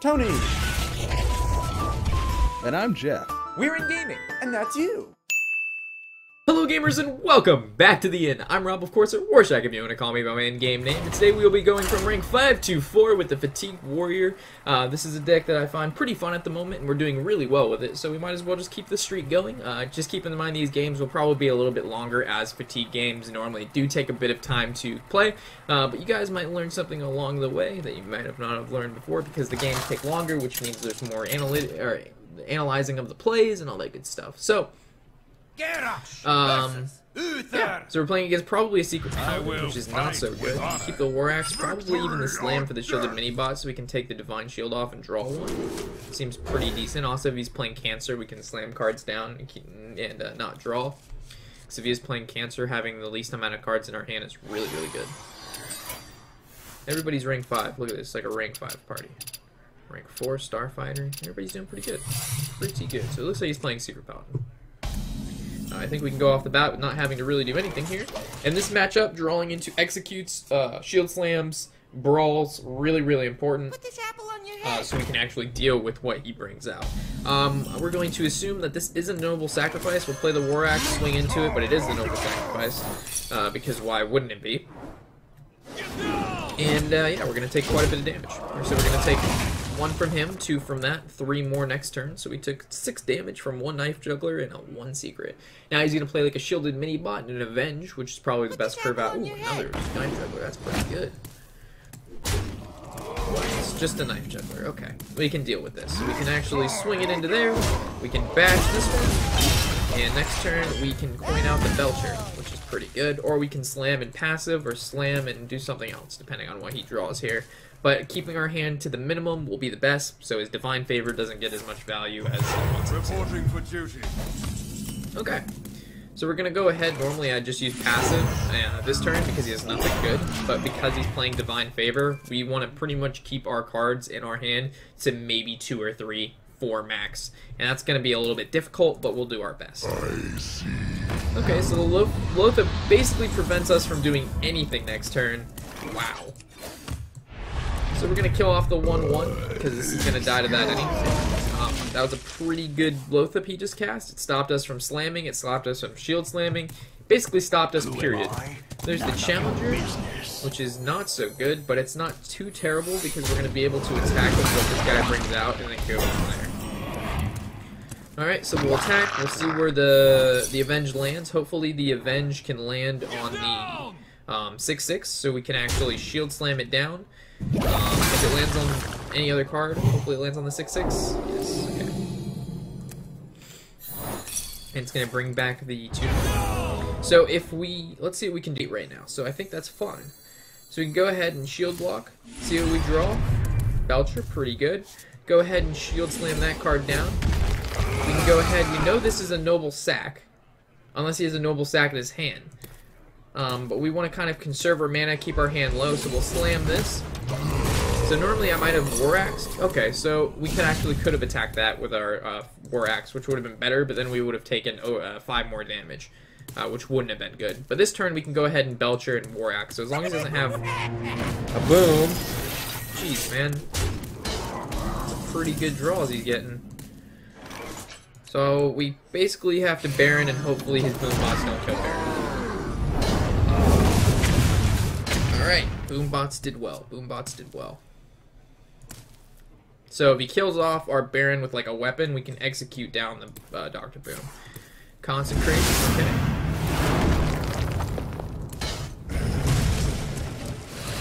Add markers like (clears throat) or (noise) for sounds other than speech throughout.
Tony. And I'm Jeff. We're INN Gaming. And that's you. Hello gamers and welcome back to the inn. I'm Rob, of course, at Warshack if you want to call me by my in-game name. And today we will be going from rank 5 to 4 with the Fatigue Warrior. Uh, this is a deck that I find pretty fun at the moment, and we're doing really well with it, so we might as well just keep the streak going. Uh, just keep in mind these games will probably be a little bit longer as Fatigue games normally do take a bit of time to play, uh, but you guys might learn something along the way that you might have not have learned before because the games take longer, which means there's more or analyzing of the plays and all that good stuff. So, um, yeah, so we're playing against probably a secret paladin, which is not so good. Keep the war axe, probably even the slam for the shielded mini bot, so we can take the divine shield off and draw one. Seems pretty decent. Also, if he's playing cancer, we can slam cards down and, keep, and uh, not draw. Because if he is playing cancer, having the least amount of cards in our hand is really, really good. Everybody's rank 5. Look at this, like a rank 5 party. Rank 4, Starfighter. Everybody's doing pretty good. Pretty good. So it looks like he's playing Super Paladin. I think we can go off the bat with not having to really do anything here. And this matchup, drawing into executes, uh, shield slams, brawls, really, really important. Uh, so we can actually deal with what he brings out. Um, we're going to assume that this is a noble sacrifice. We'll play the war axe, swing into it, but it is the noble sacrifice. Uh, because why wouldn't it be? And uh, yeah, we're going to take quite a bit of damage. So we're going to take one from him, two from that, three more next turn. So we took six damage from one knife juggler and a one secret. Now he's gonna play like a shielded mini bot and an avenge, which is probably the best curve out. Ooh, another knife juggler. That's pretty good. It's just a knife juggler. Okay, we can deal with this. We can actually swing it into there. We can bash this one. And next turn, we can coin out the Belcher, which is pretty good. Or we can slam and passive, or slam and do something else, depending on what he draws here. But keeping our hand to the minimum will be the best, so his Divine Favor doesn't get as much value as he wants it Reporting for duty. Okay. So we're going to go ahead. Normally I'd just use passive uh, this turn because he has nothing good. But because he's playing Divine Favor, we want to pretty much keep our cards in our hand to maybe two or three, four max. And that's going to be a little bit difficult, but we'll do our best. Okay, so the Loatheb basically prevents us from doing anything next turn. Wow. So we're going to kill off the 1-1, because this is going to die to that anyway. Um, that was a pretty good Loatheb he just cast. It stopped us from slamming, it stopped us from shield slamming, basically stopped us, period. There's the Challenger, which is not so good, but it's not too terrible, because we're going to be able to attack with what this guy brings out, and then go from there. Alright, so we'll attack, we'll see where the, the Avenge lands. Hopefully the Avenge can land on the 6-6, um, so we can actually shield slam it down. If it lands on any other card, hopefully it lands on the 6-6. Yes, okay. And it's going to bring back the 2 So if we, let's see what we can do right now. So I think that's fine. So we can go ahead and shield block, see what we draw. Belcher, pretty good. Go ahead and shield slam that card down. We can go ahead, we know this is a noble sack, unless he has a noble sack in his hand. Um, but we want to kind of conserve our mana, keep our hand low, so we'll slam this. So normally I might have War Axe. Okay, so we could actually could have attacked that with our uh, War Axe, which would have been better, but then we would have taken oh, uh, 5 more damage, uh, which wouldn't have been good. But this turn we can go ahead and Belcher and War Axe, so as long as it doesn't have a boom... Jeez, man. Pretty good draws he's getting. So we basically have to Baron and hopefully his boom bots don't kill Baron. Boombots did well. Boombots did well. So if he kills off our Baron with like a weapon, we can execute down the uh, Dr. Boom. Consecrate, okay.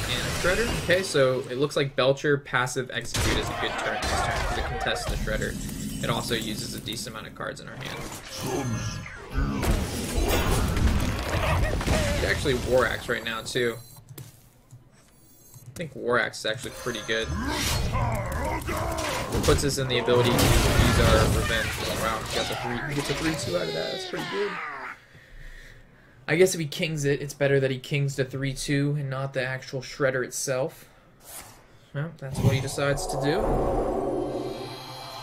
And a Shredder. Okay, so it looks like Belcher passive execute is a good turn this turn because it contests the Shredder. It also uses a decent amount of cards in our hand. Actually War Axe right now too. I think War Axe is actually pretty good. It puts us in the ability to use our revenge wow, he gets a three he gets a three two out of that. That's pretty good. I guess if he kings it, it's better that he kings the 3-2 and not the actual shredder itself. Well, that's what he decides to do.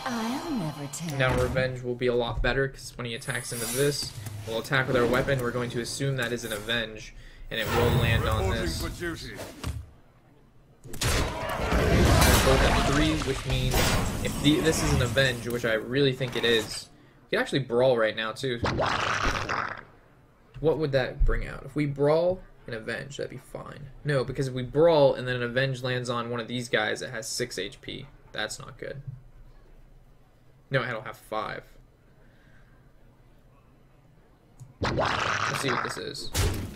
I'll never tell. Now revenge will be a lot better because when he attacks into this, we'll attack with our weapon. We're going to assume that is an avenge, and it will land on this. Both at three, which means if the, this is an Avenge, which I really think it is, we could actually Brawl right now, too. What would that bring out? If we Brawl and Avenge, that'd be fine. No, because if we Brawl and then an Avenge lands on one of these guys that has 6 HP, that's not good. No, I don't have 5. Let's see what this is.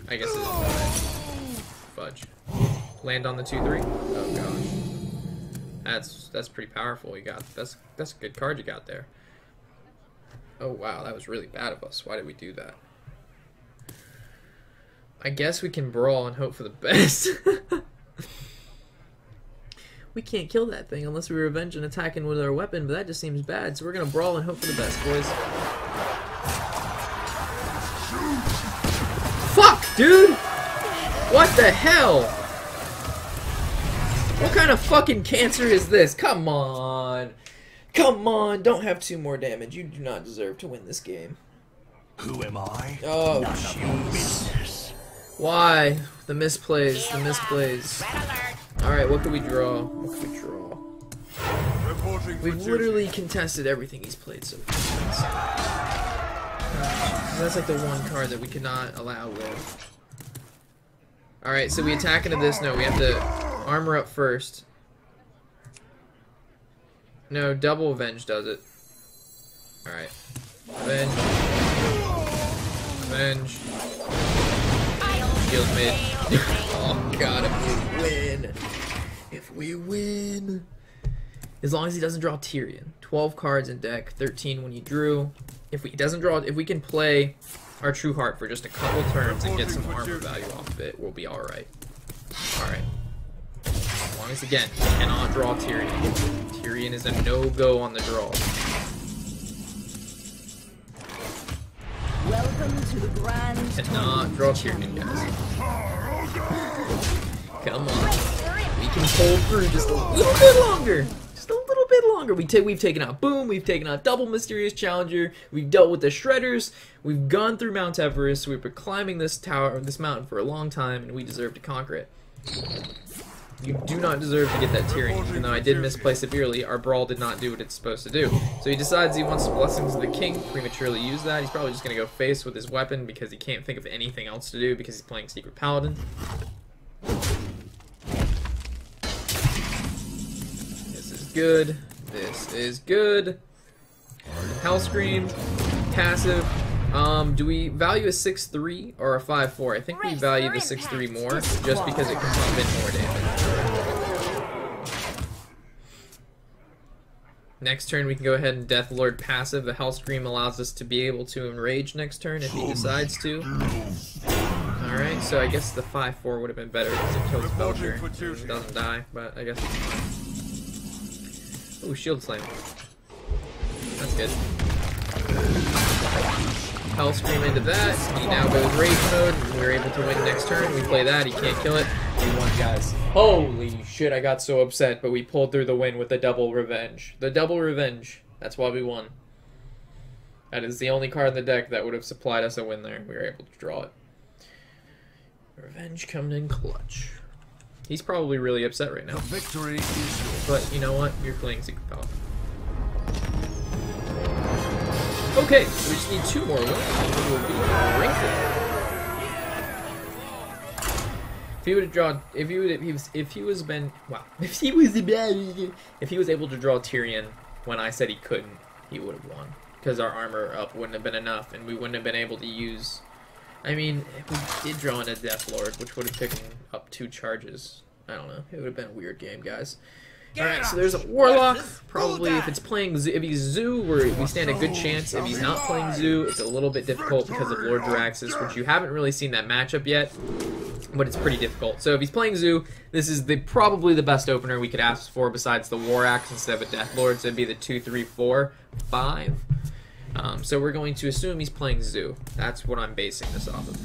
I guess it is Fudge. Land on the 2-3? Oh gosh. That's that's pretty powerful you got. That's that's a good card you got there. Oh wow, that was really bad of us. Why did we do that? I guess we can brawl and hope for the (laughs) best. we can't kill that thing unless we revenge and attack attacking with our weapon, but that just seems bad, so we're gonna brawl and hope for the best, boys. Fuck, dude! What the hell? What kind of fucking cancer is this? Come on. Come on, don't have two more damage. You do not deserve to win this game. Who am I? Oh, None of your jeez. Why? The misplays, the misplays. Alright, what can we draw? What can we draw? We've literally contested everything he's played so far. That's like the one card that we cannot allow live. Alright, so we attack into this. No, we have to armor up first. No, double avenge does it. Alright. Avenge. Avenge. Shield mid. (laughs) oh god, if we win. If we win. As long as he doesn't draw Tirion. 12 cards in deck, 13 when he drew. If we he doesn't draw, if we can play our Trueheart for just a couple turns and get some armor value off of it, we'll be alright. Alright. As long as, again, he cannot draw Tirion. Tirion is a no-go on the draw. Welcome to the Grand Cannot draw Tirion, guys. (laughs) Come on. We can hold through just a little bit longer. Little bit longer. We we've taken out Boom. We've taken out Double Mysterious Challenger. We've dealt with the Shredders. We've gone through Mount Everest. We've been climbing this tower, of this mountain for a long time, and we deserve to conquer it. You do not deserve to get that Tirion, even though I did misplay severely. Our brawl did not do what it's supposed to do. So he decides he wants the Blessings of the King, prematurely use that. He's probably just going to go face with his weapon because he can't think of anything else to do because he's playing Secret Paladin. Good. This is good. Hellscream, passive. Um, do we value a 6-3 or a 5-4? I think we value the 6-3 more, just because it can pump in more damage. Next turn, we can go ahead and Death Lord passive. The Hellscream allows us to be able to enrage next turn if he decides to. Alright, so I guess the 5-4 would have been better because it kills Reporting Belcher. for duty. It doesn't die, but I guess Ooh, Shield Slam. That's good. Hellscream into that. He now goes Rage mode. and We're able to win next turn. We play that. He can't kill it. We won, guys. Holy shit, I got so upset, but we pulled through the win with the double revenge. The double revenge. That's why we won. That is the only card in the deck that would have supplied us a win there. We were able to draw it. Revenge coming in clutch. He's probably really upset right now. Victory is yours. But you know what? You're playing Secret Paladin. Okay, we just need two more wins. It will be Wrinkle. If he would have drawn, if he would, if he was, if he was been, wow, (laughs) if he was, if he was able to draw Tirion when I said he couldn't, he would have won because our armor up wouldn't have been enough, and we wouldn't have been able to use. I mean, if we did draw in a Death Lord, which would have taken up two charges. I don't know. It would have been a weird game, guys. Alright, so there's a Warlock. Probably if it's playing Zoo, if he's Zoo, we're, we stand a good chance. If he's not playing Zoo, it's a little bit difficult because of Lord Jaraxxus, which you haven't really seen that matchup yet, but it's pretty difficult. So if he's playing Zoo, this is the probably the best opener we could ask for besides the War Axe instead of a Death Lord, so it'd be the 2, 3, 4, 5. Um, so we're going to assume he's playing Zoo. That's what I'm basing this off of.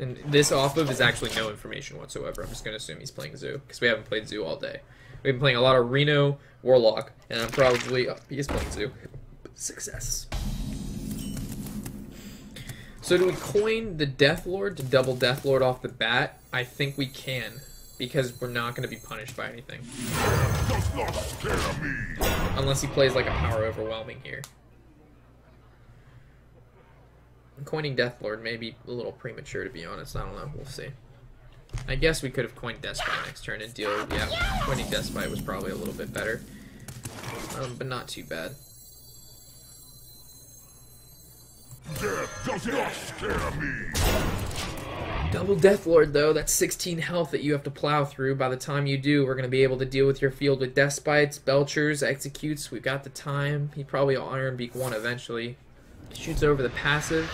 And this off of is actually no information whatsoever. I'm just going to assume he's playing Zoo, because we haven't played Zoo all day. We've been playing a lot of Reno, Warlock, and I'm probably... Oh, he is playing Zoo. Success. So do we coin the Death Lord to double Death Lord off the bat? I think we can. Because we're not going to be punished by anything. Does not scare me. Unless he plays like a power overwhelming here. Coining Deathlord may be a little premature to be honest. I don't know. We'll see. I guess we could have coined Death's Bite next turn and deal. Yeah, coining Death's Bite was probably a little bit better. Um, but not too bad. Death does not scare me. Double Death Lord though, that's 16 health that you have to plow through. By the time you do, we're gonna be able to deal with your field with Death's Bites, Belchers, Executes. We've got the time. He probably will Ironbeak one eventually. Shoots over the passive.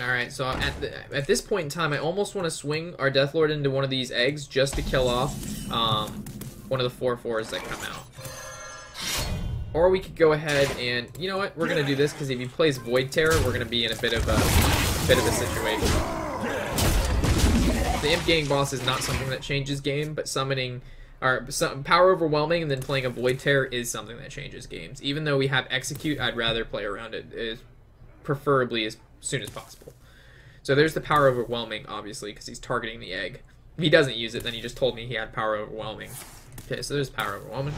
Alright, so at, the, at this point in time, I almost want to swing our Death Lord into one of these eggs just to kill off um, one of the 4-4s that come out. Or we could go ahead and, you know what, we're going to do this because if he plays Void Terror, we're going to be in a bit of a, bit of a situation. The Imp Gang boss is not something that changes game, but summoning or some power overwhelming and then playing a void terror is something that changes games. Even though we have execute, I'd rather play around it as preferably as soon as possible. So there's the power overwhelming, obviously, because he's targeting the egg. If he doesn't use it, then he just told me he had power overwhelming. Okay, so there's power overwhelming.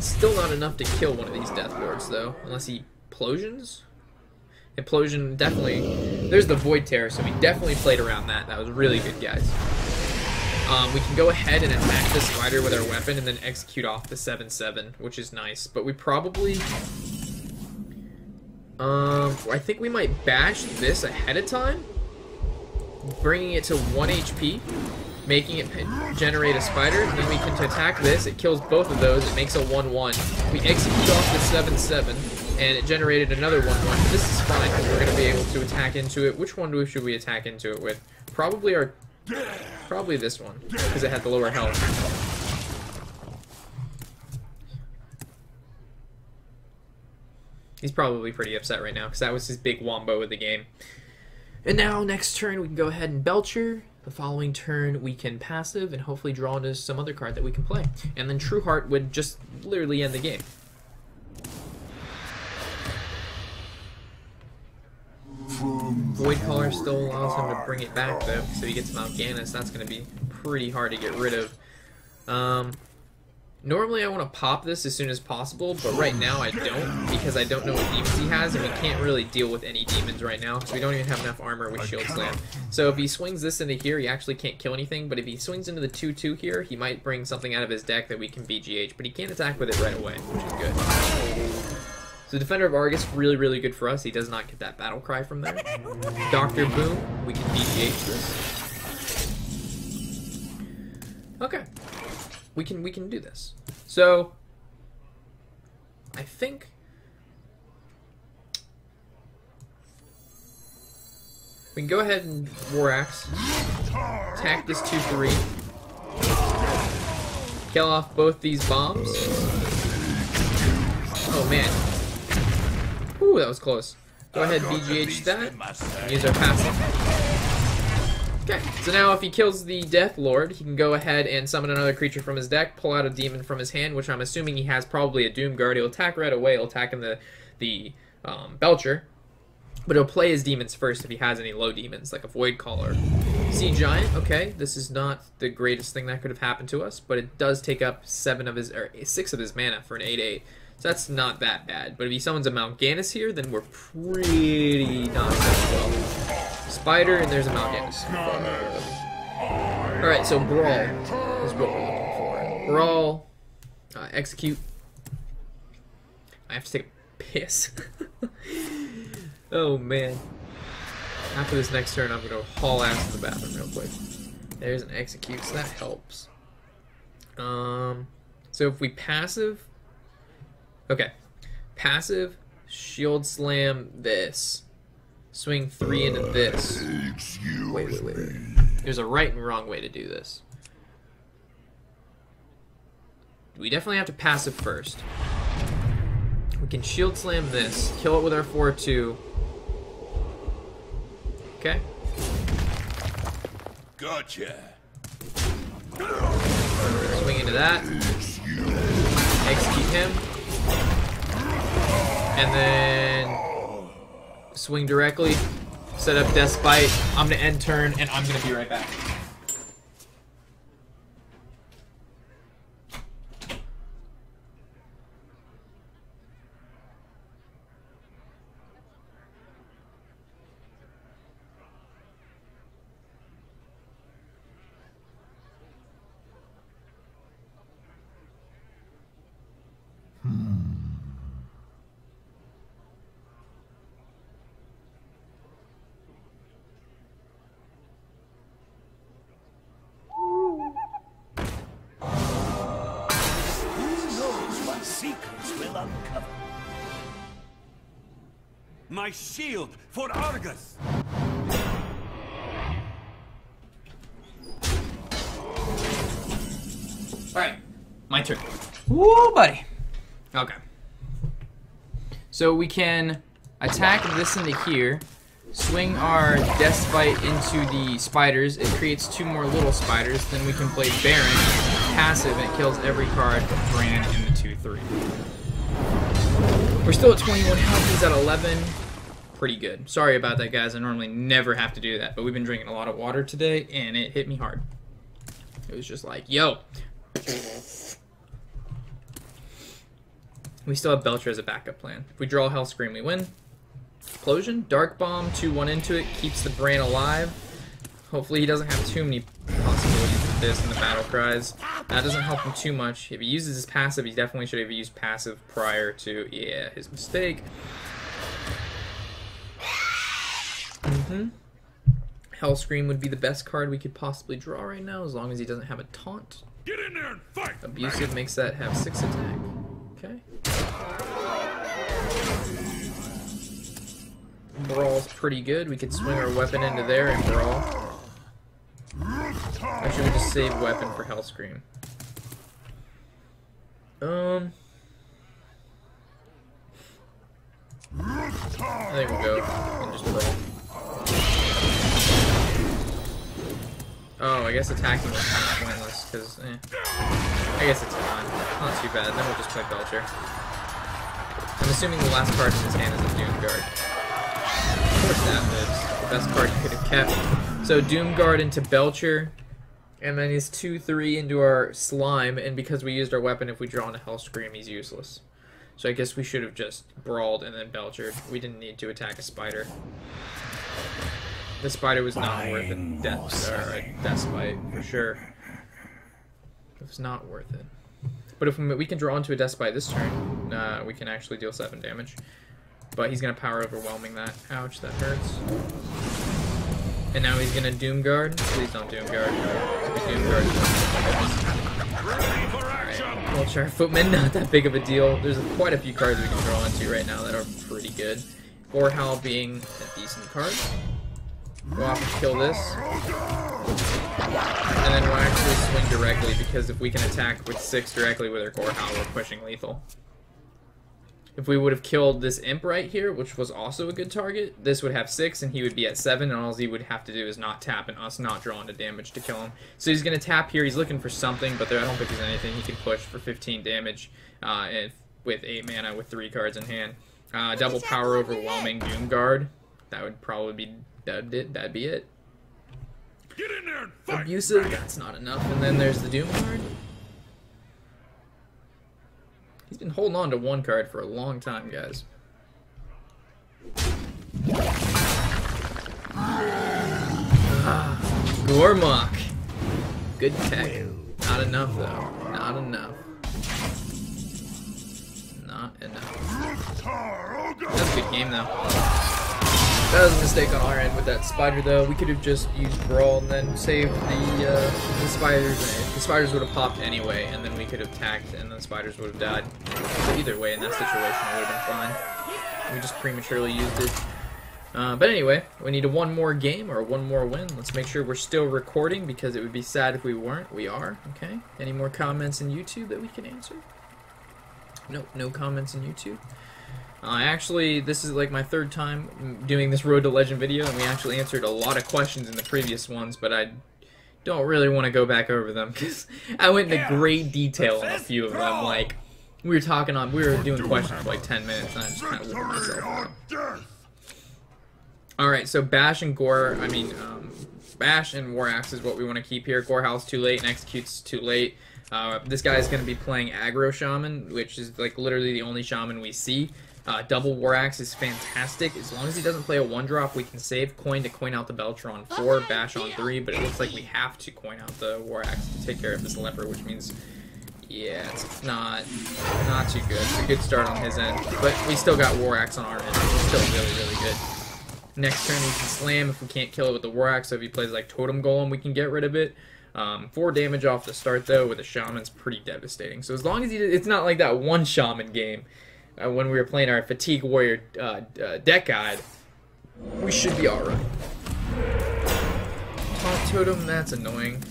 Still not enough to kill one of these Death Lords, though, unless he implosions. Implosion definitely. There's the Void Terror, so we definitely played around that. That was really good, guys. Um, we can go ahead and attack the spider with our weapon and then execute off the 7-7, which is nice. But we probably... Um, I think we might bash this ahead of time. Bringing it to 1 HP. Making it generate a spider. Then we can attack this. It kills both of those. It makes a 1-1. We execute off the 7-7. And it generated another 1-1. This is fine because we're going to be able to attack into it. Which one do should we attack into it with? Probably our Probably this one, because it had the lower health. He's probably pretty upset right now, because that was his big wombo of the game. And now, next turn, we can go ahead and Belcher. The following turn, we can passive and hopefully draw into some other card that we can play. And then Trueheart would just literally end the game. Void Caller still allows him to bring it back though, so he gets Mount Mal'Ganis. That's going to be pretty hard to get rid of. Um, normally I want to pop this as soon as possible, but right now I don't because I don't know what demons he has, and we can't really deal with any demons right now because we don't even have enough armor with Shield Slam. So if he swings this into here, he actually can't kill anything, but if he swings into the 2-2 here, he might bring something out of his deck that we can BGH, but he can't attack with it right away, which is good. So Defender of Argus, really, really good for us. He does not get that battle cry from there. Doctor Boom, we can BGH this. Okay. We can we can do this. So I think we can go ahead and War Axe. Attack this 2-3. Kill off both these bombs. Oh man, Ooh, that was close. Go ahead, BGH that. Use our passive. Okay, so now if he kills the Death Lord, he can go ahead and summon another creature from his deck, pull out a demon from his hand, which I'm assuming he has probably a Doomguard. He'll attack right away. He'll attack in the, the um, Belcher. But he'll play his demons first if he has any low demons, like a Void Caller. Sea Giant, okay, this is not the greatest thing that could have happened to us, but it does take up seven of his, or six of his mana for an 8-8. So that's not that bad. But if he summons a Mount Ganis here, then we're pretty not well. Spider, and there's a Mal'Ganis. Alright, so Brawl is what we're looking for. Brawl, uh, Execute. I have to take a piss. (laughs) oh, man. After this next turn, I'm to haul ass in the bathroom real quick. There's an Execute, so that helps. Um, so if we passive Okay. Passive, shield slam this. Swing three into this. Wait, wait, wait, wait. There's a right and wrong way to do this. We definitely have to pass it first. We can shield slam this, kill it with our 4-2. Okay. Gotcha. Swing into that. Execute him and then swing directly set up Death's Bite. I'm gonna end turn, and I'm gonna be right back. My shield for Argus! Alright, my turn. Woo, buddy. Okay. So we can attack this into here, swing our death Death's Bite into the spiders. It creates two more little spiders. Then we can play Baron, passive, and it kills every card Bran in the 2-3. We're still at 21 health. He's at 11. Pretty good. Sorry about that, guys. I normally never have to do that, but we've been drinking a lot of water today, and it hit me hard. It was just like, yo. We still have Belcher as a backup plan. If we draw Hellscream, we win. Explosion, Dark Bomb, 2-1 into it, keeps the brain alive. Hopefully he doesn't have too many this in the battle cries. That doesn't help him too much. If he uses his passive, he definitely should have used passive prior to, yeah, his mistake. Mm-hmm. Hellscream would be the best card we could possibly draw right now, as long as he doesn't have a taunt. Get in there and fight! Abusive makes that have six attack. Okay. Brawl's pretty good. We could swing our weapon into there and brawl. Actually, we just save weapon for Hellscream. Um. I think we'll go and just brawl. Oh, I guess attacking was kind of pointless, because, eh. I guess it's fine. Not too bad. Then we'll just play Belcher. I'm assuming the last card in his hand is a Doomguard. Of course that lives. The best card you could have kept. So Doomguard into Belcher, and then he's 2-3 into our Slime, and because we used our weapon, if we draw on a Hellscream, he's useless. So I guess we should have just brawled and then Belchered. We didn't need to attack a spider. The spider was not worth it. Death, or a Death's Bite, for sure. It was not worth it. But if we, we can draw into a Death's Bite this turn, uh, we can actually deal 7 damage. But he's going to power overwhelming that. Ouch, that hurts. And now he's going to Doomguard. Please don't Doomguard. Vulture Footman, (laughs) not that big of a deal. There's quite a few cards we can draw into right now that are pretty good. Gorehowl being a decent card. Go off and kill this. And then we'll actually swing directly because if we can attack with 6 directly with our Gorehowl, we're pushing lethal. If we would have killed this imp right here, which was also a good target, this would have 6 and he would be at 7 and all he would have to do is not tap and us not draw into damage to kill him. So he's going to tap here, he's looking for something, but there I don't think there's anything he can push for 15 damage uh, if, with 8 mana with 3 cards in hand. Uh, double power overwhelming Doomguard. That would probably be that'd, it, that'd be it. Get in there and fight! Abusive, that's not enough. And then there's the Doom card. He's been holding on to one card for a long time, guys. Ah. Good tech. Not enough, though. Not enough. Not enough. That's a good game, though. That was a mistake on our end with that spider, though. We could have just used Brawl and then saved the, uh, the spiders. The spiders would have popped anyway, and then we could have attacked, and the spiders would have died. So either way, in that situation, it would have been fine. We just prematurely used it. Uh, but anyway, we need a one more game or one more win. Let's make sure we're still recording because it would be sad if we weren't. We are, okay? Any more comments in YouTube that we can answer? Nope, no comments in YouTube. Uh, actually, this is like my third time doing this Road to Legend video, and we actually answered a lot of questions in the previous ones, but I don't really want to go back over them (laughs) because I went into great detail on a few of them. Like, we were talking on, we were doing questions for like 10 minutes, and I just kind of wore myself out. Alright, so Bash and Gore, I mean, um, Bash and War Axe is what we want to keep here. Gorehowl's too late and Executes too late. Uh, this guy is going to be playing Aggro Shaman, which is like literally the only Shaman we see. Uh, double War Axe is fantastic. As long as he doesn't play a 1-drop, we can save coin to coin out the Belcher on 4, Bash on 3, but it looks like we have to coin out the War Axe to take care of this Leper, which means, yeah, it's not not too good. It's a good start on his end, but we still got War Axe on our end, which is still really, really good. Next turn we can slam if we can't kill it with the War Axe, so if he plays like Totem Golem, we can get rid of it. Um, four damage off the start though with a Shaman's pretty devastating. So as long as he, it's not like that one Shaman game uh, when we were playing our Fatigue Warrior uh, uh, deck guide, we should be alright. Taunt Totem, that's annoying.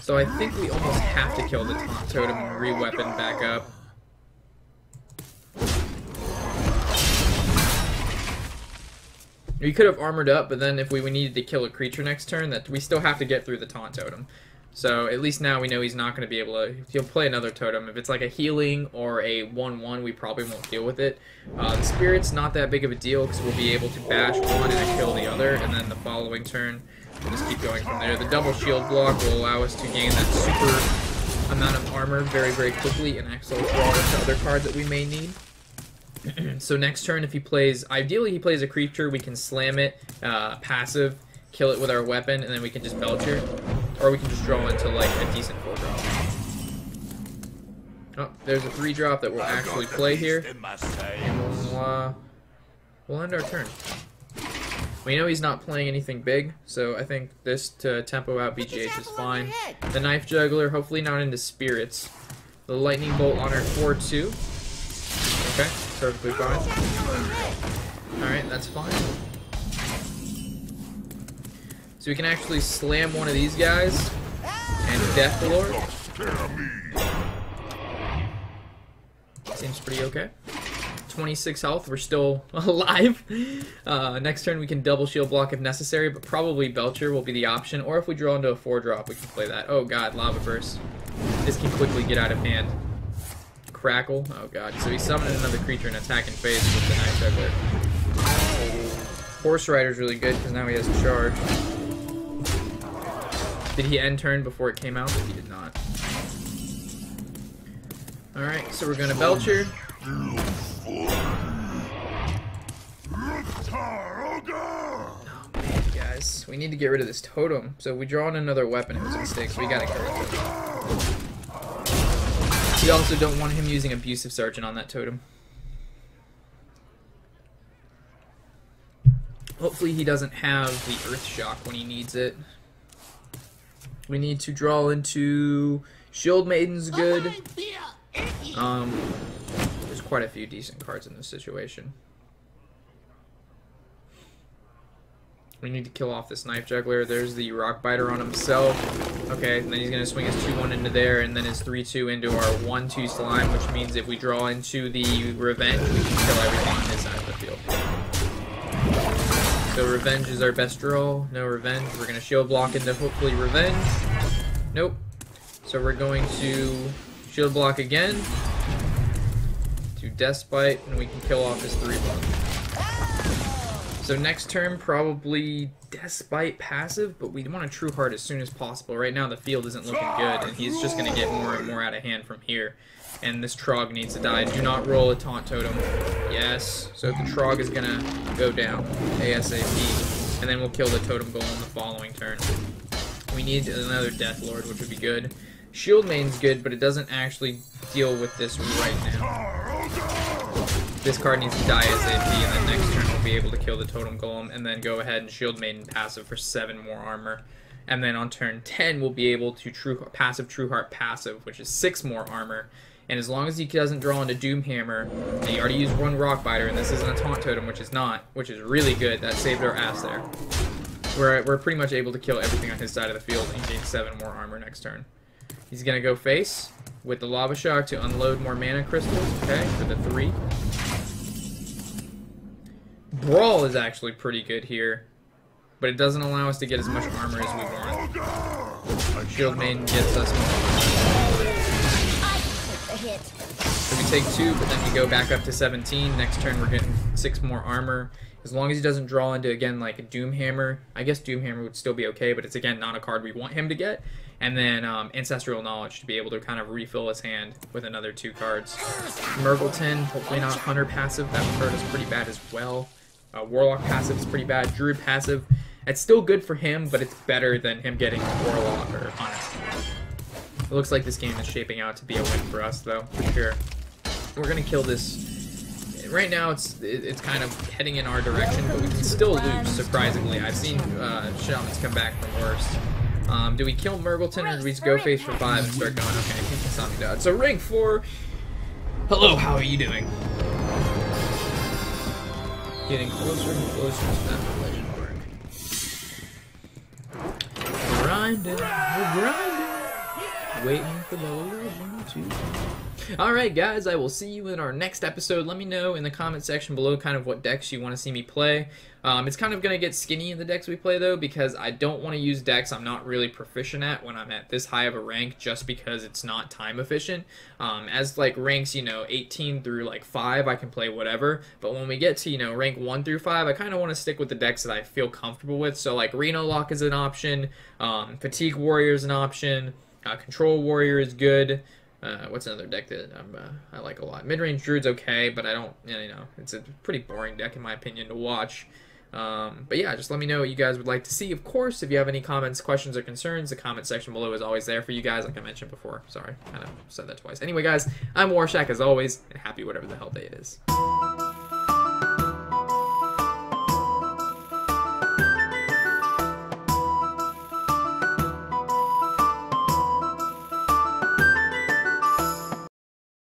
So I think we almost have to kill the Taunt Totem and re-weapon back up. We could have armored up, but then if we, we needed to kill a creature next turn, that we still have to get through the Taunt Totem. So at least now we know he's not going to be able to. He'll play another totem. If it's like a healing or a 1-1, we probably won't deal with it. Uh, the spirit's not that big of a deal because we'll be able to bash one and kill the other, and then the following turn we'll just keep going from there. The double shield block will allow us to gain that super amount of armor very, very quickly and access to other cards that we may need. (clears throat) so next turn, if he plays, ideally he plays a creature, we can slam it, uh, passive, kill it with our weapon, and then we can just Belcher. Or we can just draw into like a decent 4 drop. Oh, there's a 3 drop that we'll actually play here. And we'll, uh, we'll end our turn. We know he's not playing anything big, so I think this to tempo out BGH is fine. The Knife Juggler, hopefully not into Spirits. The Lightning Bolt on our 4-2. Okay, perfectly fine. Alright, that's fine. So we can actually slam one of these guys and Death Lord. Seems pretty okay. 26 health, we're still (laughs) alive. Uh, next turn we can double shield block if necessary, but probably Belcher will be the option. Or if we draw into a 4-drop, we can play that. Oh god, Lava Burst. This can quickly get out of hand. Crackle. Oh god. So he summoned another creature and attack in phase with the Knife Juggler. Horserider's really good because now he has charge. Did he end turn before it came out? He did not. Alright, so we're gonna Belcher. Oh guys. We need to get rid of this totem. So we draw on another weapon. It was a so we gotta get it. We also don't want him using Abusive Sergeant on that totem. Hopefully he doesn't have the Earth Shock when he needs it. We need to draw into Shield Maiden's good. Um, there's quite a few decent cards in this situation. We need to kill off this Knife Juggler. There's the Rockbiter on himself. Okay, and then he's going to swing his 2-1 into there, and then his 3-2 into our 1-2 Slime, which means if we draw into the Revenge, we can kill everything So Revenge is our best draw. No Revenge. We're going to shield block into hopefully Revenge. Nope. So we're going to shield block again. To Death's Bite, and we can kill off his 3-1. So next turn, probably Death's Bite passive, but we want a Trueheart as soon as possible. Right now the field isn't looking good, and he's just going to get more and more out of hand from here and this Trog needs to die. Do not roll a Taunt Totem. Yes. So the Trog is going to go down ASAP. And then we'll kill the Totem Golem the following turn. We need another Death Lord, which would be good. Shield Maiden's good, but it doesn't actually deal with this right now. This card needs to die ASAP, and then next turn we'll be able to kill the Totem Golem, and then go ahead and Shield Maiden passive for 7 more armor. And then on turn 10, we'll be able to true passive Trueheart passive, which is 6 more armor, and as long as he doesn't draw into Doomhammer, and he already used one Rockbiter, and this isn't a Taunt Totem, which is not, which is really good. That saved our ass there. We're, we're pretty much able to kill everything on his side of the field and gain 7 more armor next turn. He's going to go face with the Lava Shock to unload more mana crystals, okay, for the 3. Brawl is actually pretty good here, but it doesn't allow us to get as much armor as we want. Shield Maiden gets us so take two, but then we go back up to 17. Next turn we're getting six more armor. As long as he doesn't draw into again like a Doomhammer, I guess Doomhammer would still be okay, but it's again not a card we want him to get. And then um, Ancestral Knowledge to be able to kind of refill his hand with another two cards. Mrrgglton, hopefully not Hunter passive. That card is pretty bad as well. Uh, Warlock passive is pretty bad. Druid passive, it's still good for him, but it's better than him getting Warlock or Hunter. It looks like this game is shaping out to be a win for us, though, for sure. We're gonna kill this. Right now, it's it's kind of heading in our direction, but we can still lose. Surprisingly, I've seen uh, shamans come back from worse. Um, do we kill Mrrgglton or do we just go face for five and start going? Okay, Kasami died. So rank four. Hello, how are you doing? Getting closer and closer to that legend mark. Grinding, we're grinding, waiting for. Alright guys, I will see you in our next episode. Let me know in the comment section below kind of what decks you want to see me play. Um, it's kind of going to get skinny in the decks we play though because I don't want to use decks I'm not really proficient at when I'm at this high of a rank just because it's not time efficient. Um, as like ranks, you know, 18 through like 5 I can play whatever, but when we get to, you know, rank 1 through 5 I kind of want to stick with the decks that I feel comfortable with. So like Reno Lock is an option, um, Fatigue Warrior is an option, uh, Control Warrior is good. Uh, what's another deck that uh, i like a lot? Mid-range Druid's okay, but I don't, you know, it's a pretty boring deck in my opinion to watch. Um, but yeah, just let me know what you guys would like to see. Of course, if you have any comments, questions, or concerns, the comment section below is always there for you guys, like I mentioned before. Sorry, kind of said that twice. Anyway, guys, I'm Warshack as always, and happy whatever the hell day it is.